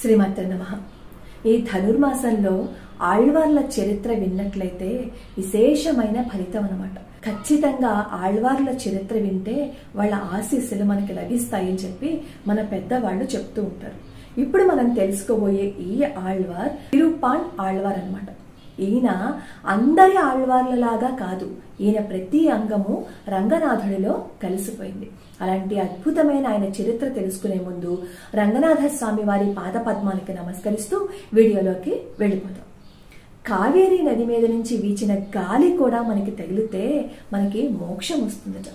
శ్రీమంత నమ. ఈ ధనుర్మాసంలో ఆళ్వార్ల చరిత్ర విన్నట్లయితే విశేషమైన ఫలితం అనమాట ఖచ్చితంగా ఆళ్వార్ల చరిత్ర వింటే వాళ్ళ ఆశీస్సులు మనకి లభిస్తాయని చెప్పి మన పెద్దవాళ్ళు చెప్తూ ఉంటారు. ఇప్పుడు మనం తెలుసుకోబోయే ఈ ఆళ్వార్ తిరుపాన్ ఆళ్వార్ అన్నమాట. ఈయన అందరి ఆళ్వార్లలాగా కాదు ఈయన ప్రతి అంగము రంగనాథుడిలో కలిసిపోయింది. అలాంటి అద్భుతమైన ఆయన చరిత్ర తెలుసుకునే ముందు రంగనాథ స్వామి వారి పాదపద్మానికి నమస్కరిస్తూ వీడియోలోకి వెళ్ళిపోతాం కావేరీ నది మీద నుంచి వీచిన గాలి కూడా మనకి తగిలితే మనకి మోక్షం వస్తుందట.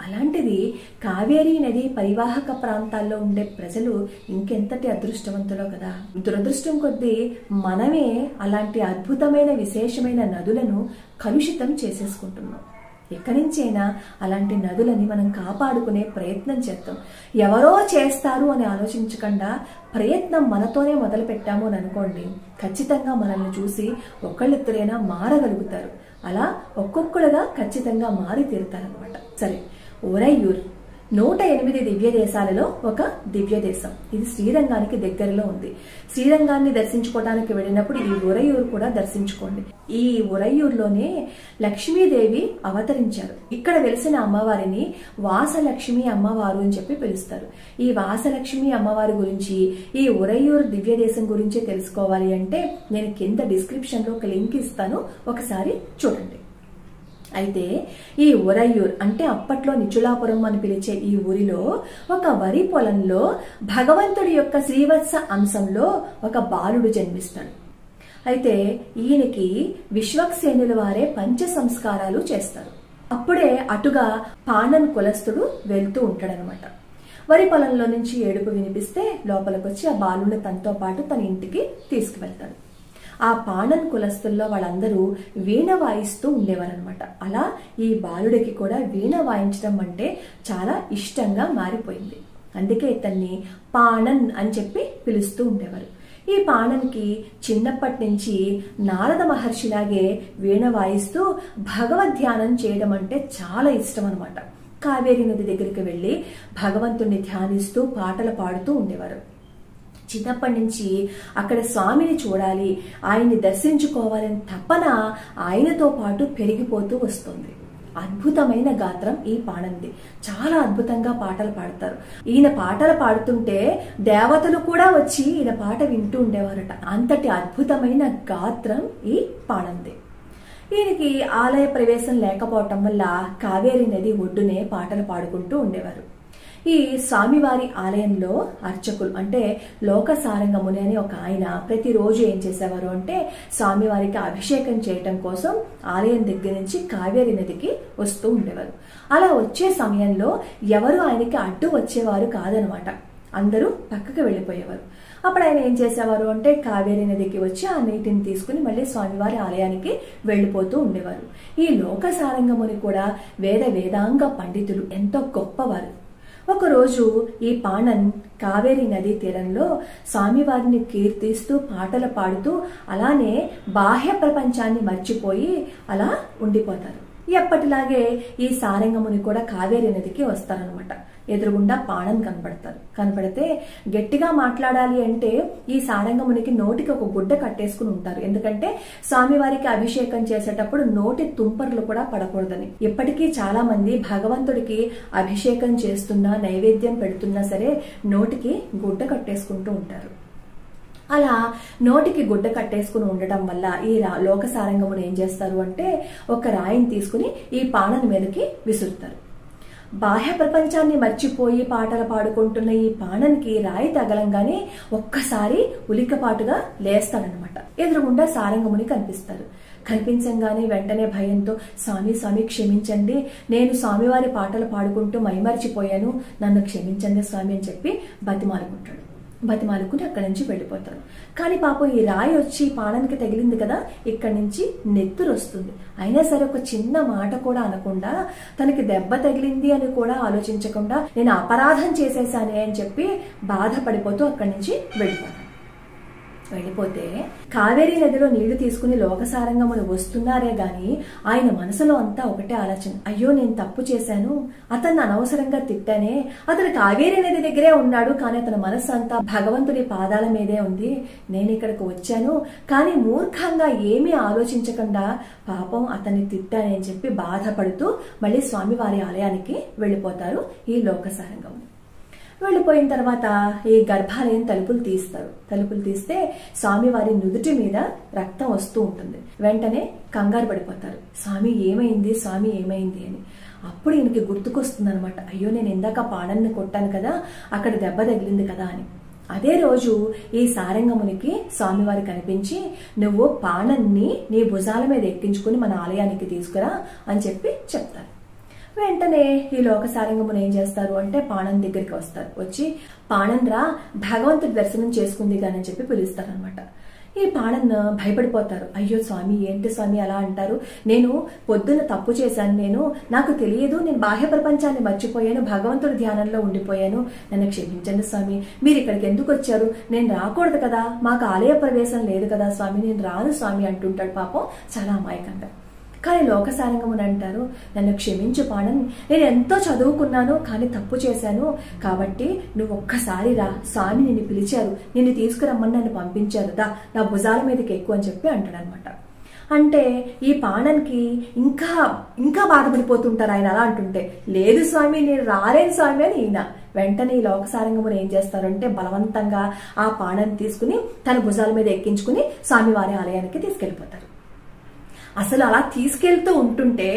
అలాంటిది కావేరీ నది పరివాహక ప్రాంతాల్లో ఉండే ప్రజలు ఇంకెంతటి అదృష్టవంతులో కదా? దురదృష్టం కొద్దీ మనమే అలాంటి అద్భుతమైన విశేషమైన నదులను కలుషితం చేసేసుకుంటున్నాం. ఎక్కడి నుంచైనా అలాంటి నదులని మనం కాపాడుకునే ప్రయత్నం చేస్తాం ఎవరో చేస్తారు అని ఆలోచించకుండా ప్రయత్నం మనతోనే మొదలు పెట్టాము అని అనుకోండి ఖచ్చితంగా మనల్ని చూసి ఒకళ్ళిద్దరైనా మారగలుగుతారు. అలా ఒక్కొక్కడుగా ఖచ్చితంగా మారి తీరుతారనమాట సరే ఒరైయూర్ నూట ఎనిమిది దివ్య దేశాలలో ఒక దివ్య దేశం ఇది శ్రీరంగానికి దగ్గరలో ఉంది. శ్రీరంగాన్ని దర్శించుకోవడానికి వెళ్ళినప్పుడు ఈ ఉరయూరు కూడా దర్శించుకోండి. ఈ ఉరయూరులోనే లక్ష్మీదేవి అవతరించారు. ఇక్కడ వెలిసిన అమ్మవారిని వాసలక్ష్మి అమ్మవారు అని చెప్పి పిలుస్తారు. ఈ వాసలక్ష్మి అమ్మవారి గురించి ఈ ఉరయూరు దివ్య దేశం గురించి తెలుసుకోవాలి అంటే నేను కింద డిస్క్రిప్షన్లో ఒక లింక్ ఇస్తాను. ఒకసారి చూడండి. అయితే ఈ ఉరయ్యూర్ అంటే అప్పట్లో నిచులాపురం అని పిలిచే ఈ ఊరిలో ఒక వరి పొలంలో భగవంతుడి యొక్క శ్రీవత్స అంశంలో ఒక బాలుడు జన్మిస్తాడు. అయితే ఈయనకి విశ్వక్సేనుల వారే పంచ సంస్కారాలు చేస్తారు. అప్పుడే అటుగా పాండన్ కులస్తుడు వెళ్తూ ఉంటాడనమాట. వరి పొలంలో నుంచి ఏడుపు వినిపిస్తే లోపలికొచ్చి ఆ బాలుని తనతో పాటు తన ఇంటికి తీసుకువెళ్తాడు. ఆ పాణన్ కులస్తుల్లో వాళ్ళందరూ వీణ వాయిస్తూ ఉండేవారనమాట అలా ఈ బాలుడికి కూడా వీణ వాయించడం అంటే చాలా ఇష్టంగా మారిపోయింది. అందుకే ఇతన్ని పాణన్ అని చెప్పి పిలుస్తూ ఉండేవారు. ఈ పాణన్కి చిన్నప్పటి నుంచి నారద మహర్షిలాగే వీణ వాయిస్తూ భగవద్ ధ్యానం చేయడం అంటే చాలా ఇష్టం అనమాట కావేరీ నది దగ్గరికి వెళ్ళి భగవంతుణ్ణి ధ్యానిస్తూ పాటలు పాడుతూ ఉండేవారు. చిన్నప్పటి నుంచి అక్కడ స్వామిని చూడాలి ఆయన్ని దర్శించుకోవాలని తపన ఆయనతో పాటు పెరిగిపోతూ వస్తుంది. అద్భుతమైన గాత్రం ఈ పాడంది. చాలా అద్భుతంగా పాటలు పాడతారు. ఈయన పాటలు పాడుతుంటే దేవతలు కూడా వచ్చి ఈయన పాట వింటూ ఉండేవారట. అంతటి అద్భుతమైన గాత్రం ఈ పాడంది. ఈయనకి ఆలయ ప్రవేశం లేకపోవటం వల్ల కావేరీ నది ఒడ్డునే పాటలు పాడుకుంటూ ఉండేవారు. ఈ స్వామివారి ఆలయంలో అర్చకులు అంటే లోకసారంగముని అని ఒక ఆయన ప్రతిరోజు ఏం చేసేవారు అంటే స్వామివారికి అభిషేకం చేయటం కోసం ఆలయం దగ్గర నుంచి కావేరి నదికి వస్తూ ఉండేవారు. అలా వచ్చే సమయంలో ఎవరు ఆయనకి అడ్డు వచ్చేవారు కాదనమాట. అందరూ పక్కకు వెళ్ళిపోయేవారు. అప్పుడు ఆయన ఏం చేసేవారు అంటే కావేరి నదికి వచ్చి ఆ నీటిని తీసుకుని మళ్ళీ స్వామివారి ఆలయానికి వెళ్ళిపోతూ ఉండేవారు. ఈ లోకసారంగముని కూడా వేద వేదాంగ పండితులు ఎంతో గొప్పవారు. ఒకరోజు ఈ పాణన్ కావేరి నదీ తీరంలో స్వామివారిని కీర్తిస్తూ పాటలు పాడుతూ అలానే బాహ్య ప్రపంచాన్ని మర్చిపోయి అలా ఉండిపోతారు. ఎప్పటిలాగే ఈ సారంగముని కూడా కావేరి నదికి వస్తారనమాట ఎదురుగుండా పాణం కనపడతారు. కనపడితే గట్టిగా మాట్లాడాలి అంటే ఈ సారంగమునికి నోటికి ఒక గుడ్డ కట్టేసుకుని ఉంటారు. ఎందుకంటే స్వామివారికి అభిషేకం చేసేటప్పుడు నోటి తుంపర్లు కూడా పడకూడదని. ఇప్పటికీ చాలా మంది భగవంతుడికి అభిషేకం చేస్తున్నా నైవేద్యం పెడుతున్నా సరే నోటికి గుడ్డ కట్టేసుకుంటూ ఉంటారు. అలా నోటికి గుడ్డ కట్టేసుకుని ఉండటం వల్ల ఈ లోక సారంగమును ఏం చేస్తారు అంటే ఒక రాయిని తీసుకుని ఈ పానని మీదకి విసురుతారు. బాహ్య ప్రపంచాన్ని మర్చిపోయి పాటలు పాడుకుంటున్న ఈ పాణన్కి రాయి తగలంగానే ఒక్కసారి ఉలికపాటుగా లేస్తాడనమాట ఎదురుగుండా సారంగముని కనిపిస్తారు. కనిపించంగానే వెంటనే భయంతో స్వామి స్వామి క్షమించండి. నేను స్వామివారి పాటలు పాడుకుంటూ మైమర్చిపోయాను. నన్ను క్షమించండి స్వామి అని చెప్పి బతిమాలుకుంటాడు. బతిమాలుకుని అక్కడి నుంచి వెళ్ళిపోతారు కానీ పాపం ఈ రాయి వచ్చి పానానికి తగిలింది కదా ఇక్కడి నుంచి నెత్తురు వస్తుంది. అయినా సరే ఒక చిన్న మాట కూడా అనకుండా తనకి దెబ్బ తగిలింది అని కూడా ఆలోచించకుండా నేను అపరాధం చేసేసానే అని చెప్పి బాధపడిపోతూ అక్కడి నుంచి వెళ్ళిపోతాను వెళ్ళిపోతే కావేరీ నదిలో నీళ్ళు తీసుకుని లోకసారంగములు వస్తున్నారే గాని ఆయన మనసులో అంతా ఒకటే ఆలోచన. అయ్యో నేను తప్పు చేశాను. అతన్ని అనవసరంగా తిట్టానే. అతను కావేరీ నది దగ్గరే ఉన్నాడు కానీ అతని మనసు అంతా భగవంతుడి పాదాల మీదే ఉంది. నేను ఇక్కడికి వచ్చాను కానీ మూర్ఖంగా ఏమీ ఆలోచించకుండా పాపం అతన్ని తిట్టానని చెప్పి బాధపడుతూ మళ్ళీ స్వామివారి ఆలయానికి వెళ్ళిపోతారు ఈ లోకసారంగం వెళ్ళిపోయిన తర్వాత ఈ గర్భాలయం తలుపులు తీస్తారు. తలుపులు తీస్తే స్వామివారి నుదుటి మీద రక్తం వస్తూ ఉంటుంది. వెంటనే కంగారు పడిపోతారు. స్వామి ఏమైంది? స్వామి ఏమైంది? అని. అప్పుడు ఈయనకి గుర్తుకొస్తుంది అనమాట అయ్యో నేను ఇందాక పాడన్ని కొట్టాను కదా అక్కడ దెబ్బ తగిలింది కదా అని. అదే రోజు ఈ సారంగమునికి స్వామివారు కనిపించి నువ్వు పాణన్ని నీ భుజాల మీద ఎక్కించుకుని మన ఆలయానికి తీసుకురా అని చెప్పి చెప్తారు. వెంటనే ఈ లోకసారంగమును ఏం చేస్తారు అంటే పాణం దగ్గరికి వస్తారు. వచ్చి పాణం రా భగవంతుడి దర్శనం చేసుకుంది కానీ చెప్పి పిలుస్తారనమాట ఈ పాణన్ భయపడిపోతారు. అయ్యో స్వామి ఏంటి స్వామి అలా అంటారు? నేను పొద్దున తప్పు చేశాను. నేను నాకు తెలియదు నేను బాహ్య ప్రపంచాన్ని మర్చిపోయాను భగవంతుడి ధ్యానంలో ఉండిపోయాను. నన్ను క్షమించండి స్వామి. మీరు ఇక్కడికి ఎందుకు వచ్చారు? నేను రాకూడదు కదా. మాకు ఆలయ ప్రవేశం లేదు కదా స్వామి. నేను రాను స్వామి అంటుంటాడు పాపం. చాలా అమాయకంగా. కానీ లోకసారంగముడు అంటారు నన్ను క్షమించు పాడని నేను ఎంతో చదువుకున్నాను కానీ తప్పు చేశాను. కాబట్టి నువ్వు ఒక్కసారి రా. స్వామి నిన్ను పిలిచారు. నిన్ను తీసుకురమ్మని నన్ను పంపించారు. దా నా భుజాల మీదకి ఎక్కువ అని చెప్పి అంటాడనమాట. అంటే ఈ పాణన్కి ఇంకా ఇంకా బాధపడిపోతుంటారు ఆయన అలా అంటుంటే. లేదు స్వామి నేను రాలేను స్వామి అని ఈయన. వెంటనే ఈ లోకసారంగమును ఏం చేస్తారంటే బలవంతంగా ఆ పాణని తీసుకుని తన భుజాల మీద ఎక్కించుకుని స్వామివారి ఆలయానికి తీసుకెళ్ళిపోతారు అసలు అలా తీసుకెళ్తూ ఉంటుంటే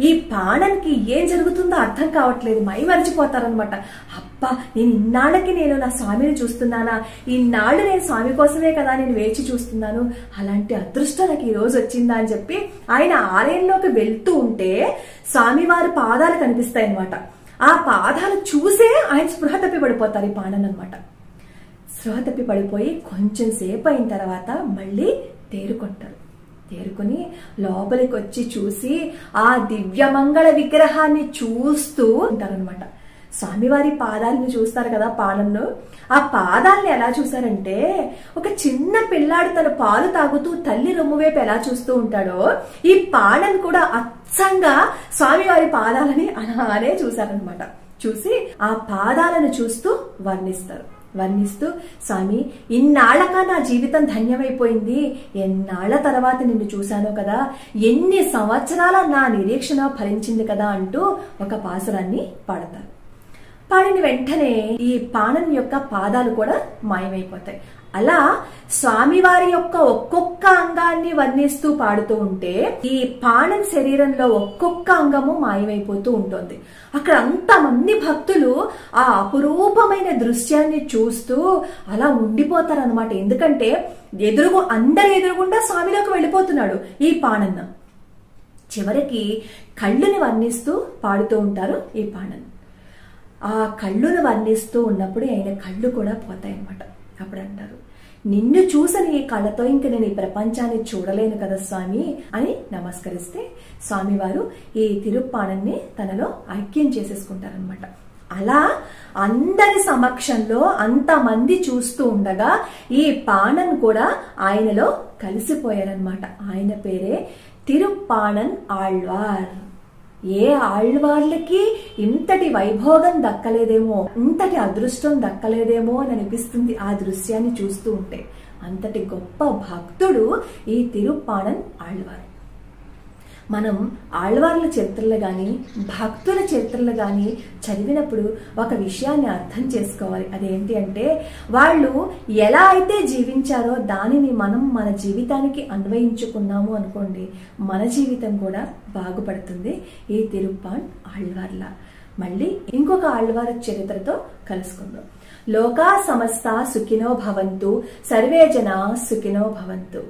ఈ పాణన్కి ఏం జరుగుతుందో అర్థం కావట్లేదు. మై మరిచిపోతారనమాట అబ్బా నేను ఇన్నాళ్ళకి నేను నా స్వామిని చూస్తున్నానా? ఇన్నాళ్ళు నేను స్వామి కోసమే కదా నేను వేచి చూస్తున్నాను? అలాంటి అదృష్టం నాకు ఈ రోజు వచ్చిందా అని చెప్పి ఆయన ఆలయంలోకి వెళ్తూ ఉంటే స్వామివారి పాదాలు కనిపిస్తాయి అనమాట ఆ పాదాలు చూసే ఆయన స్పృహ తప్పి పడిపోతారు ఈ పాణన్ అనమాట స్పృహ తప్పి పడిపోయి కొంచెం సేపు అయిన తర్వాత మళ్ళీ తేరుకుంటారు. తేరుకుని లోపలికి వచ్చి చూసి ఆ దివ్యమంగళ విగ్రహాన్ని చూస్తూ ఉంటారనమాట స్వామివారి పాదాలను చూస్తారు కదా పాలన్ను ఆ పాదాలను ఎలా చూసారంటే ఒక చిన్న పిల్లాడు తన పాలు తాగుతూ తల్లి రొమ్ము వైపు ఎలా చూస్తూ ఉంటాడో ఈ పాలను కూడా అచ్చంగా స్వామివారి పాదాలని అలానే చూశారనమాట చూసి ఆ పాదాలను చూస్తూ వర్ణిస్తారు. వర్ణిస్తూ స్వామి ఇన్నాళ్ళగా నా జీవితం ధన్యమైపోయింది. ఎన్నాళ్ళ తర్వాత నిన్ను చూశాను కదా. ఎన్ని సంవత్సరాల నా నిరీక్షణ ఫలించింది కదా అంటూ ఒక పాసురాన్ని పాడతారు. పాడిన వెంటనే ఈ పాణం యొక్క పాదాలు కూడా మాయమైపోతాయి. అలా స్వామివారి యొక్క ఒక్కొక్క అంగాన్ని వర్ణిస్తూ పాడుతూ ఉంటే ఈ పాణం శరీరంలో ఒక్కొక్క అంగము మాయమైపోతూ ఉంటుంది. అక్కడ అంతమంది భక్తులు ఆ అపురూపమైన దృశ్యాన్ని చూస్తూ అలా ఉండిపోతారనమాట ఎందుకంటే ఎదురుగు అందరు ఎదురుగుండా స్వామిలోకి వెళ్ళిపోతున్నాడు ఈ పాణన్న. చివరికి కళ్ళుని వర్ణిస్తూ పాడుతూ ఉంటారు ఈ పాణన్. ఆ కళ్ళును వర్ణిస్తూ ఉన్నప్పుడు ఆయన కళ్ళు కూడా పోతాయి అనమాట అప్పుడు అంటారు నిన్ను చూసని ఈ కళ్ళతో ఇంక నేను ఈ ప్రపంచాన్ని చూడలేను కదా స్వామి అని నమస్కరిస్తే స్వామివారు ఈ తిరుప్పాణాన్ని తనలో ఐక్యం చేసేసుకుంటారనమాట అలా అందరి సమక్షంలో అంతమంది చూస్తూ ఉండగా ఈ పాణన్ కూడా ఆయనలో కలిసిపోయారనమాట ఆయన పేరే తిరుప్పాణన్ ఆళ్వార్. ఏ ఆళ్ళవాళ్ళకి ఇంతటి వైభోగం దక్కలేదేమో ఇంతటి అదృష్టం దక్కలేదేమో అని అనిపిస్తుంది ఆ దృశ్యాన్ని చూస్తూ ఉంటే. అంతటి గొప్ప భక్తుడు ఈ తిరుప్పాణన్ ఆళ్ళవారు మనం ఆళ్వార్ల చరిత్రలు కానీ భక్తుల చరిత్రలు కానీ చదివినప్పుడు ఒక విషయాన్ని అర్థం చేసుకోవాలి. అదేంటి అంటే వాళ్ళు ఎలా అయితే జీవించారో దానిని మనం మన జీవితానికి అన్వయించుకున్నాము అనుకోండి మన జీవితం కూడా బాగుపడుతుంది. ఈ తిరుప్పాన్ ఆళ్వార్ల. మళ్ళీ ఇంకొక ఆళ్వార్ చరిత్రతో కలుసుకుందాం. లోకా సమస్త సుఖినో భవంతు సర్వే జన సుఖినో భవంతు.